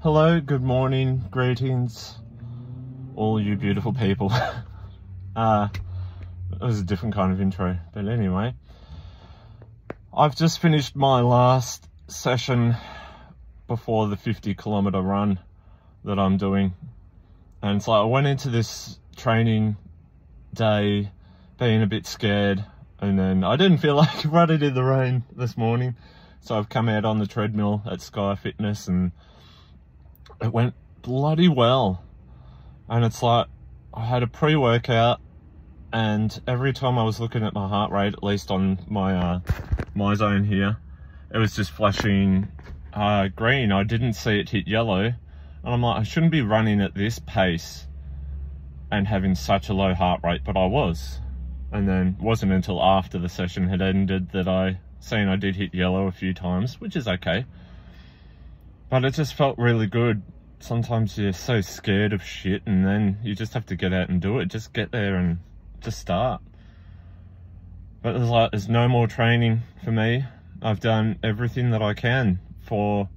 Hello, good morning, greetings, all you beautiful people. uh, it was a different kind of intro, but anyway. I've just finished my last session before the 50 kilometer run that I'm doing. And so I went into this training day being a bit scared and then I didn't feel like running in the rain this morning. So I've come out on the treadmill at Sky Fitness and it went bloody well. And it's like, I had a pre-workout and every time I was looking at my heart rate, at least on my uh, my zone here, it was just flashing uh, green. I didn't see it hit yellow. And I'm like, I shouldn't be running at this pace and having such a low heart rate, but I was. And then wasn't until after the session had ended that I seen I did hit yellow a few times, which is okay. But it just felt really good. Sometimes you're so scared of shit and then you just have to get out and do it. Just get there and just start. But there's like, there's no more training for me. I've done everything that I can for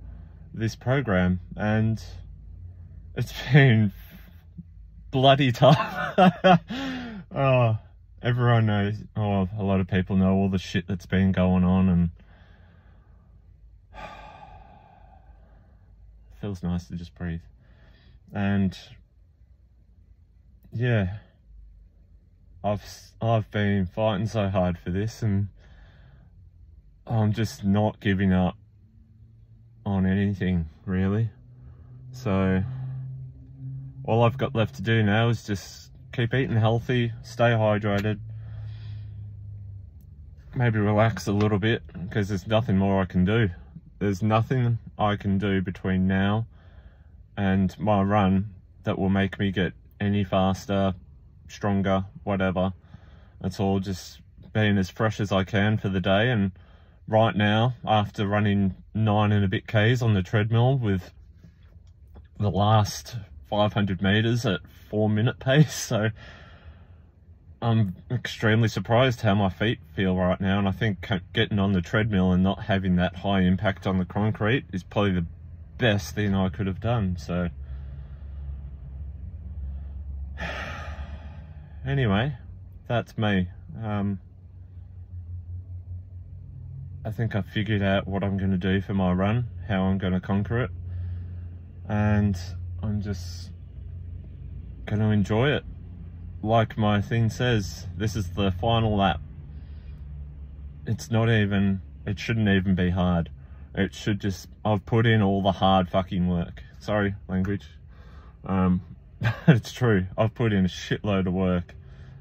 this program and it's been bloody tough. oh, everyone knows, oh, a lot of people know all the shit that's been going on and feels nice to just breathe. And yeah, I've I've been fighting so hard for this, and I'm just not giving up on anything really. So all I've got left to do now is just keep eating healthy, stay hydrated, maybe relax a little bit because there's nothing more I can do there's nothing I can do between now and my run that will make me get any faster, stronger, whatever. It's all just being as fresh as I can for the day. And right now, after running nine and a bit Ks on the treadmill with the last 500 meters at four minute pace, so I'm extremely surprised how my feet feel right now, and I think getting on the treadmill and not having that high impact on the concrete is probably the best thing I could have done. So, anyway, that's me. Um, I think I figured out what I'm going to do for my run, how I'm going to conquer it, and I'm just going to enjoy it like my thing says, this is the final lap. It's not even, it shouldn't even be hard. It should just, I've put in all the hard fucking work. Sorry, language. Um, it's true. I've put in a shitload of work.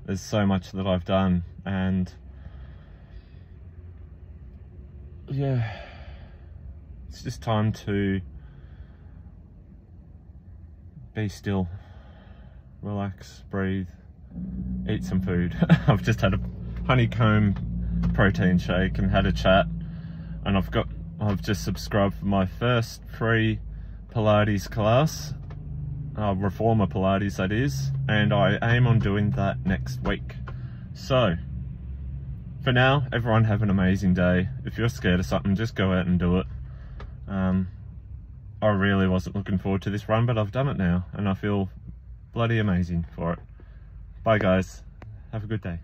There's so much that I've done and yeah, it's just time to be still, relax, breathe, eat some food. I've just had a honeycomb protein shake and had a chat. And I've got I've just subscribed for my first free Pilates class uh, reformer Pilates that is. And I aim on doing that next week. So for now everyone have an amazing day. If you're scared of something just go out and do it. Um, I really wasn't looking forward to this run but I've done it now and I feel bloody amazing for it Bye guys. Have a good day.